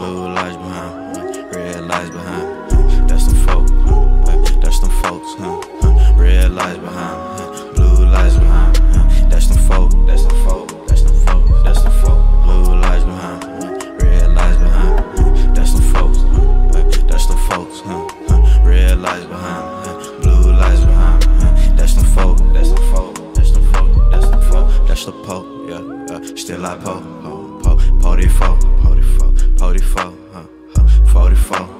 Blue lights behind, red lights behind. That's them folks, that's them folks, huh? Red lights behind, blue lights behind. That's them folks, that's them folks. Red lights behind, blue lights behind. That's the folk, that's the folk, that's the folk, that's the folk, that's the poke, yeah, yeah. Still I poke, poke, poke, they folk info.